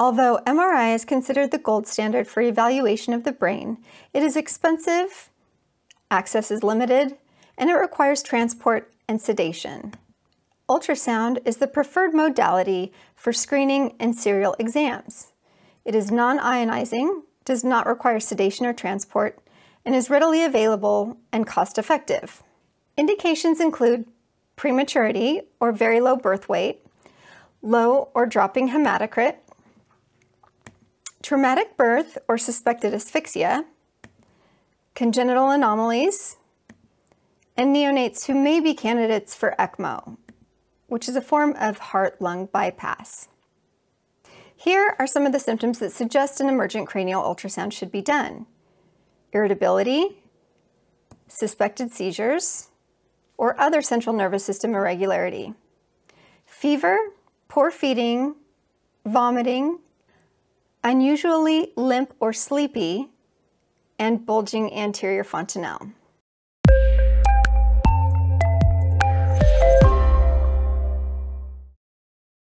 Although MRI is considered the gold standard for evaluation of the brain, it is expensive, access is limited, and it requires transport and sedation. Ultrasound is the preferred modality for screening and serial exams. It is non-ionizing, does not require sedation or transport, and is readily available and cost-effective. Indications include prematurity or very low birth weight, low or dropping hematocrit, traumatic birth or suspected asphyxia, congenital anomalies, and neonates who may be candidates for ECMO, which is a form of heart-lung bypass. Here are some of the symptoms that suggest an emergent cranial ultrasound should be done. Irritability, suspected seizures, or other central nervous system irregularity. Fever, poor feeding, vomiting, unusually limp or sleepy, and bulging anterior fontanelle.